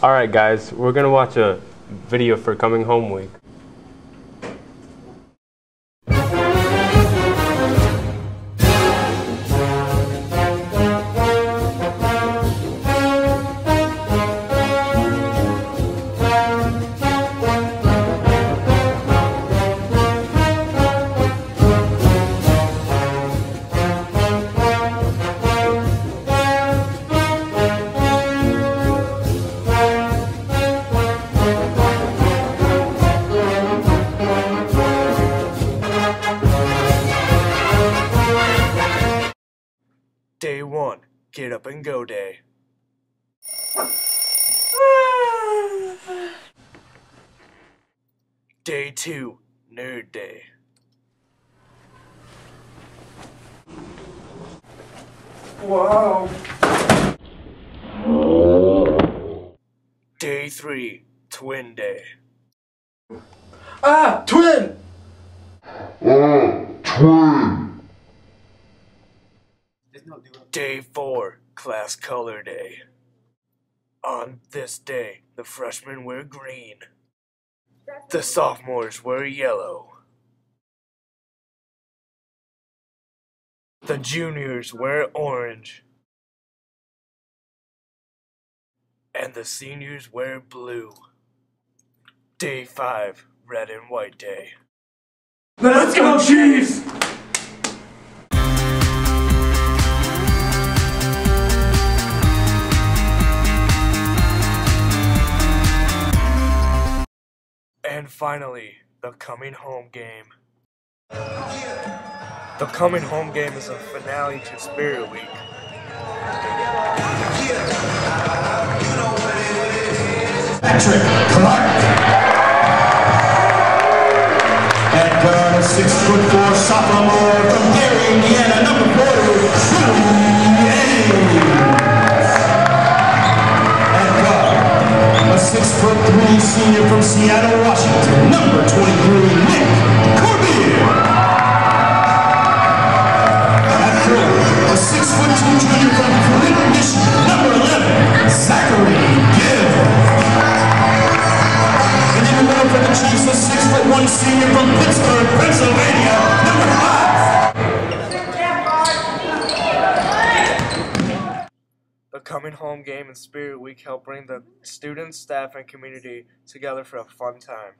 Alright guys, we're gonna watch a video for coming home week. Day one, get up and go day. Day two, nerd day. Wow. Day three, twin day. Ah, twin! Day four, class color day. On this day, the freshmen wear green. The sophomores wear yellow. The juniors wear orange. And the seniors wear blue. Day five, red and white day. Let's go, Chiefs! And finally, the coming home game. The coming home game is a finale to Spirit Week. Patrick Clark. And uh, six foot four sophomore from Gary, senior from Seattle, Washington, number 23, Nick Corbier. After a six foot two junior from Clinton, Michigan, number 11, Zachary Gibb. And in the middle for the Chiefs, a one senior from Pittsburgh, The coming home game and Spirit Week help bring the students, staff, and community together for a fun time.